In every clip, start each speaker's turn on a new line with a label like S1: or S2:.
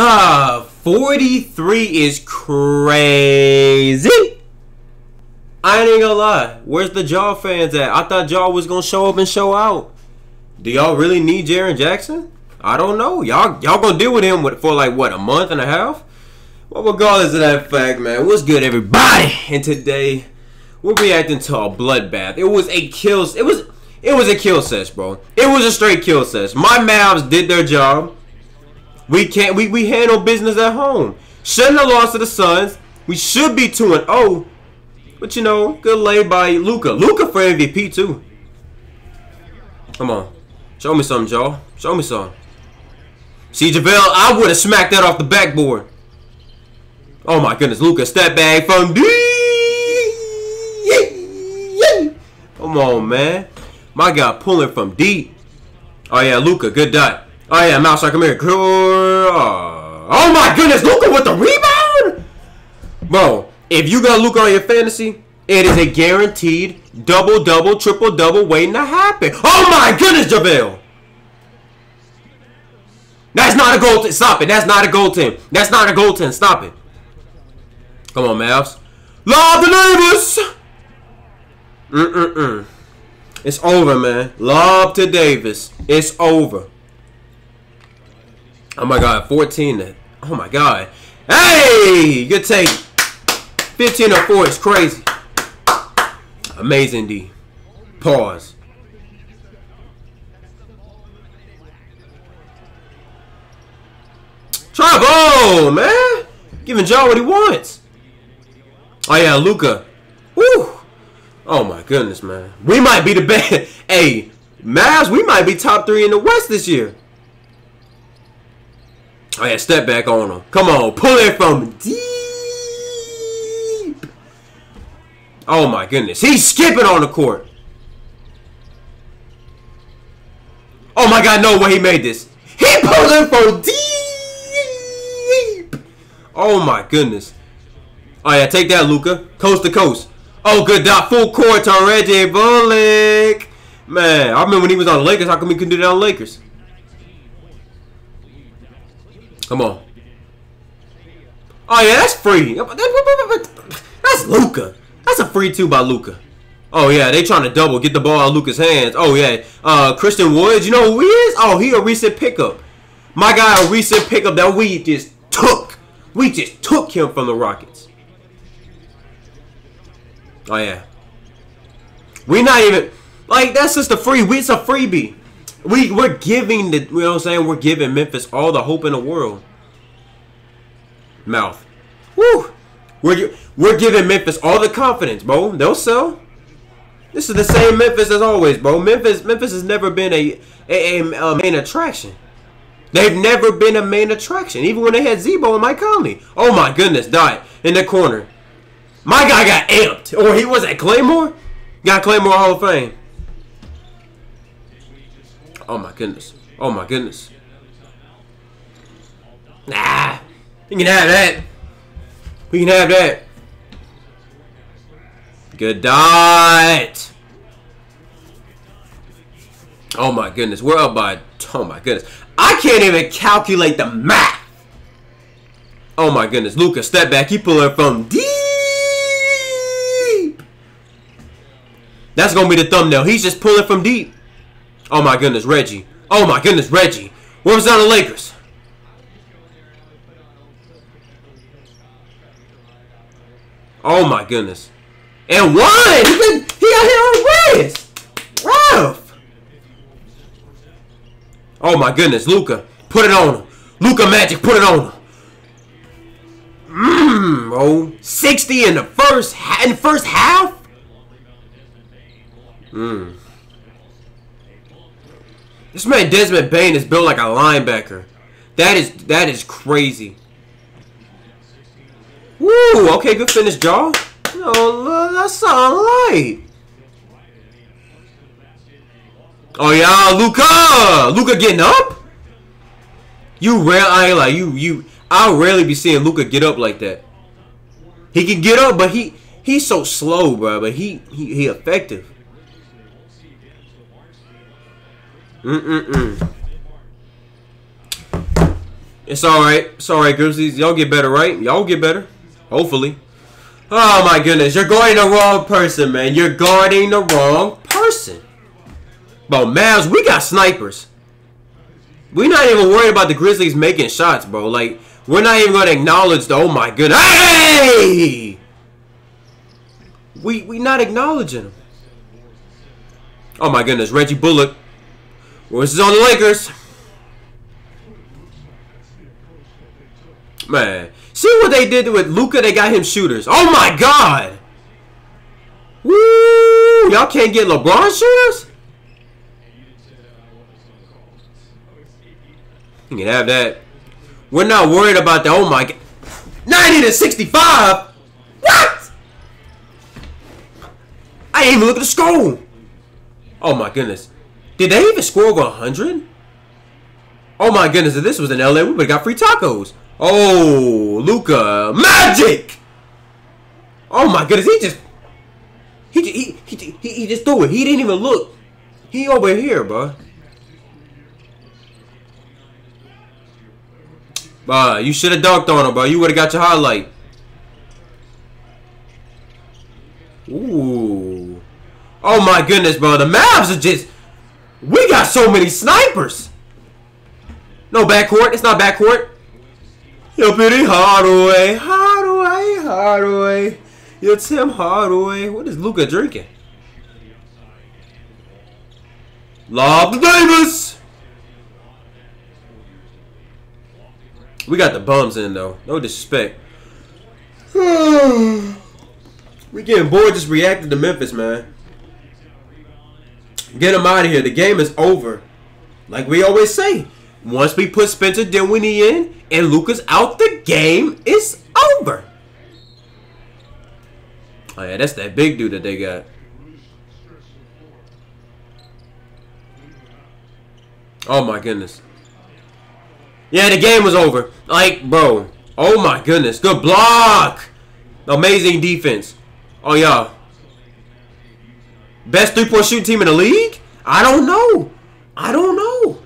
S1: Ah, 43 is crazy. I ain't gonna lie. Where's the Ja fans at? I thought Ja was gonna show up and show out. Do y'all really need Jaren Jackson? I don't know. Y'all y'all gonna deal with him for like what a month and a half? Well, regardless of that fact, man, what's good, everybody? And today we're reacting to a bloodbath. It was a kill. It was it was a kill sesh, bro. It was a straight kill sesh. My Mavs did their job. We can't. We we handle business at home. Shouldn't have lost to the Suns. We should be two and. Oh. But you know, good lay by Luka. Luka for MVP too. Come on, show me something, y'all. Show me something. See, JaVale, I would have smacked that off the backboard. Oh my goodness, Luka, step back from D. Come on, man. My guy pulling from deep. Oh yeah, Luka, good dot. Oh yeah, Mouse, come here. Oh my goodness, Luka with the rebound, bro. If you got Luka on your fantasy, it is a guaranteed double, double, triple, double waiting to happen. Oh my goodness, JaVale. That's not a goal. Stop it. That's not a goaltend. That's not a goaltend. Stop it. Come on, Mavs. Lob the Davis. Mm-mm-mm. It's over, man. Lob to Davis. It's over. Oh my God, 14. Oh my God. Hey, good take. 15 or 4 is crazy. Amazing D. Pause. Travo, man. Giving Joe what he wants. Oh yeah, Luka. Woo. Oh my goodness, man. We might be the best. hey, Mavs, we might be top three in the West this year. Oh yeah, step back on him. Come on, pull it from deep. Oh my goodness, he's skipping on the court. Oh my God, no way he made this. He pulled it from deep. Oh my goodness. Oh yeah, take that, Luka. Coast to coast. Oh, good dot. Full court to Reggie Bullock. Man, I remember when he was on the Lakers. How come he couldn't do that on the Lakers? Come on. Oh yeah, that's free. That's Luka. That's a free two by Luka. Oh yeah, they trying to double, get the ball out of Luka's hands. Oh yeah, uh, Christian Woods. You know who he is? Oh, he a recent pickup. My guy, a recent pickup that we just took. We just took him from the Rockets. Oh yeah. We not even like that's just a free. It's a freebie. We we're giving the you know what I'm saying. We're giving Memphis all the hope in the world. Mouth. Woo. We're we're giving Memphis all the confidence, bro. They'll sell. This is the same Memphis as always, bro. Memphis Memphis has never been a a, a, a main attraction. They've never been a main attraction, even when they had Z-Bo and Mike Conley. Oh my goodness, died in the corner. My guy got amped. Or he was at Claymore? Got Claymore Hall of Fame. Oh my goodness. Oh my goodness. Nah. You can have that. We can have that. Good dot. Oh my goodness. We're up by... Oh my goodness. I can't even calculate the math. Oh my goodness. Luka, step back. He pulling from deep. That's gonna be the thumbnail. He's just pulling from deep. Oh my goodness, Reggie. Oh my goodness, Reggie. Where was on the Lakers? Oh my goodness. And one! He, been, he got hit on wrist! Rough! Oh my goodness, Luka. Put it on him. Luka Magic, put it on him. Mmm, oh, 60 in the first in the first half? Mm. This man Desmond Bane is built like a linebacker. That is that is crazy. Woo! Okay, good finish, Ja. Oh, that's alright. Oh yeah, Luka! Luka getting up? You rare I like you you I'll rarely be seeing Luka get up like that. He can get up, but he he's so slow, bro. But he he, he effective. Mm-mm-mm. It's all right. It's all right, Grizzlies. Y'all get better, right? Y'all get better. Hopefully. Oh my goodness, you're guarding the wrong person, man. You're guarding the wrong person. Bro, Mavs, we got snipers. We're not even worried about the Grizzlies making shots, bro. Like, we're not even going to acknowledge the, oh my goodness. Hey! We, we not acknowledging them. Oh my goodness, Reggie Bullock. This is on the Lakers. Man, see what they did with Luka? They got him shooters. Oh my god! Woo! Y'all can't get LeBron shooters? You can have that. We're not worried about the oh my god. 90 to 65? What? I didn't even look at the score. Oh my goodness. Did they even score over 100? Oh my goodness, if this was in LA, we would have got free tacos. Oh, Luka magic! Oh my goodness, he just he he he he, he just threw it. He didn't even look. He over here, bro. Bro, you should have dunked on him, bro. You would have got your highlight. Ooh. Oh my goodness, bro. The Mavs are just... We got so many snipers. No backcourt. It's not backcourt. Yo, Penny Hardaway, Hardaway, Hardaway. Yo, Tim Hardaway. What is Luka drinking? Lob Davis. We got the bums in though. No disrespect. we getting bored just reacting to Memphis, man. Get him out of here. The game is over. Like we always say, once we put Spencer Dinwiddie in and Luka's out, the game is over. Oh yeah, that's that big dude that they got. Oh my goodness. Yeah, the game was over. Like, bro. Oh my goodness. Good block. Amazing defense. Oh yeah. Best three-point shooting team in the league? I don't know. I don't know.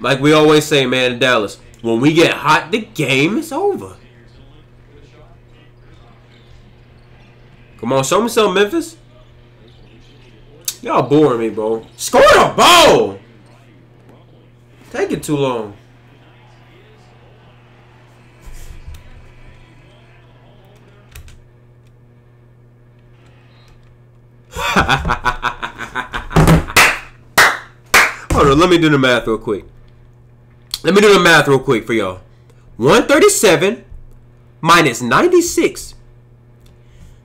S1: Like we always say, man, in Dallas, when we get hot, the game is over. Come on, show me some Memphis. Y'all boring me, bro. Score the ball! Taking too long. Hold on, let me do the math real quick. Let me do the math real quick for y'all. 137 minus 96.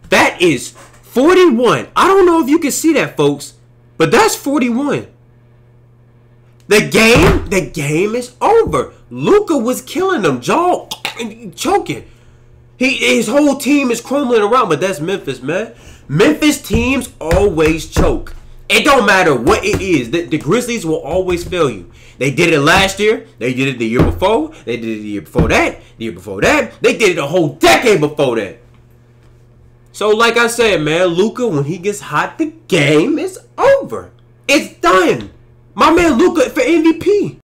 S1: That is 41. I don't know if you can see that, folks, but that's 41. The game, the game is over. Luka was killing them, Ja choking. He his whole team is crumbling around, but that's Memphis, man. Memphis teams always choke. It don't matter what it is. The, the Grizzlies will always fail you. They did it last year. They did it the year before. They did it the year before that. The year before that. They did it a whole decade before that. So, like I said, man, Luka, when he gets hot, the game is over. It's done. My man Luka for MVP.